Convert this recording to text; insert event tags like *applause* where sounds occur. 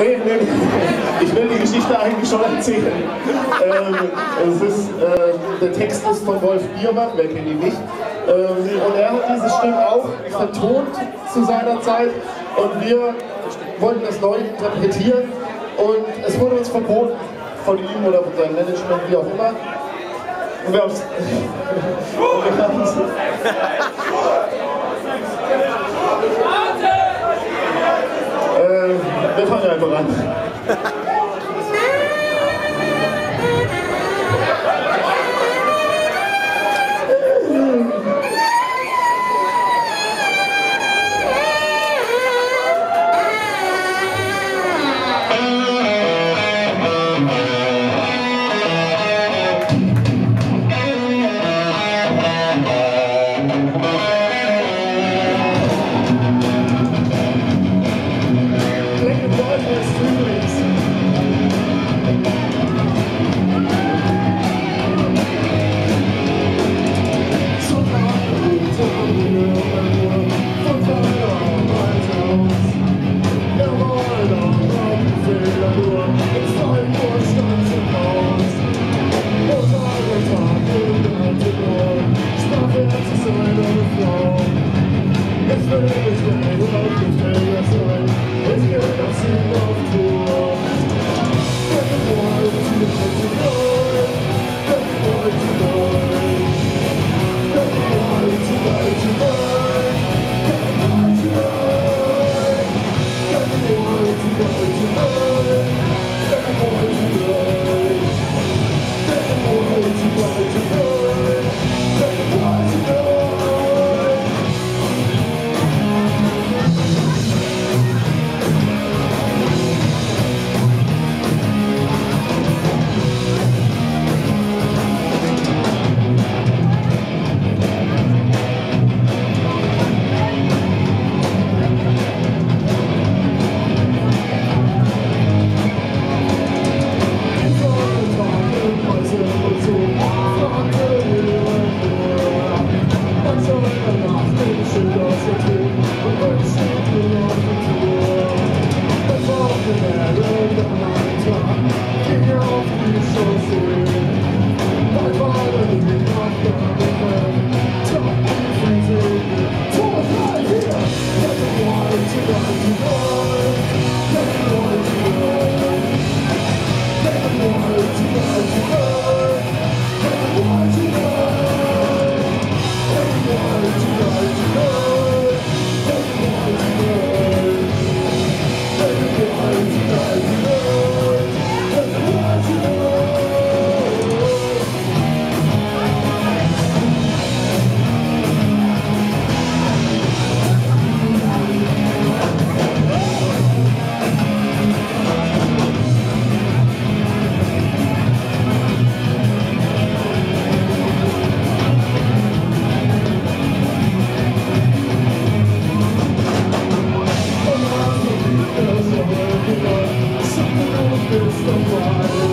Nee, nee, ich will die Geschichte eigentlich schon erzählen. Ähm, es ist, äh, der Text ist von Wolf Biermann, wer kennt ihn nicht. Ähm, und er hat dieses Stück auch vertont zu seiner Zeit und wir wollten das neu interpretieren und es wurde uns verboten von ihm oder von seinem Management, wie auch immer. Und wir haben es. *laughs* Ha ha ha! Let's get a massive love to all. Everyone the Deus não vai.